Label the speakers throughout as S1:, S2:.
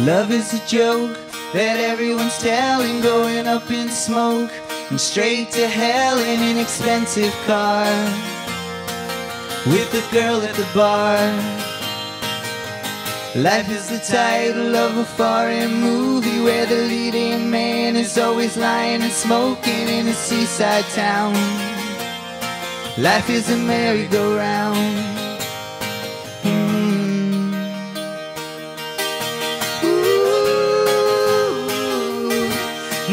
S1: Love is a joke that everyone's telling, going up in smoke and straight to hell in an expensive car with a girl at the bar. Life is the title of a foreign movie where the leading man is always lying and smoking in a seaside town. Life is a merry-go-round.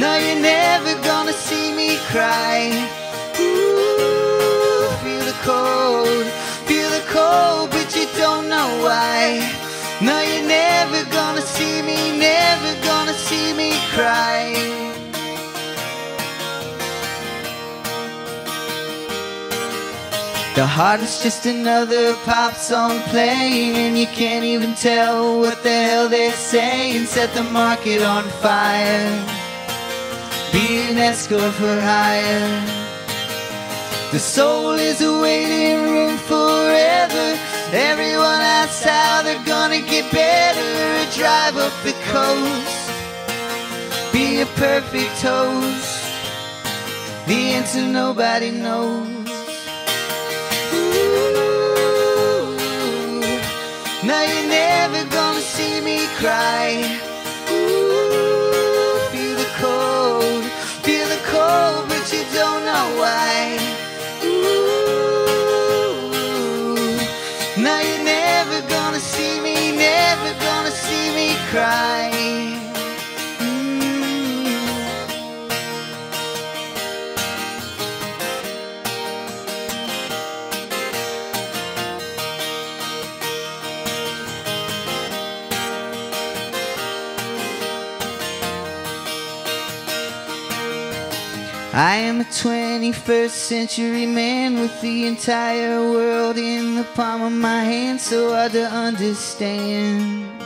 S1: No, you're never gonna see me cry. Ooh, feel the cold, feel the cold, but you don't know why. No, you're never gonna see me, never gonna see me cry. The heart is just another pop song playing, and you can't even tell what the hell they're saying. Set the market on fire, be an escort for hire. The soul is a waiting room forever. Everyone how they're gonna get better. Drive up the coast, be a perfect host. The answer nobody knows. Ooh, now you're never gonna see me cry. I am a 21st century man with the entire world in the palm of my hand, so hard to understand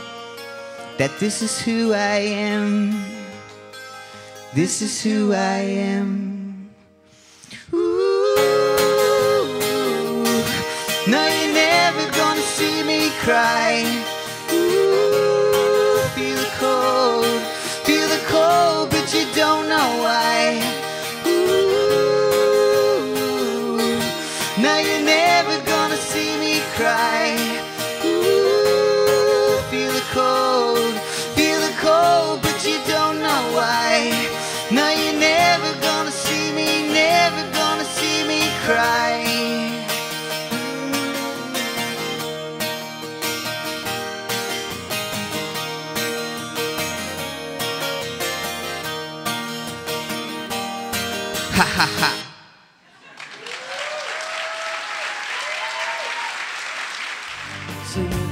S1: that this is who I am. This is who I am. Ooh, you're never gonna see me cry. Ha ha ha.
S2: So you know